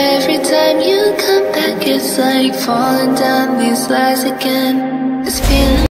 Every time you come back, it's like falling down these lies again. This feeling.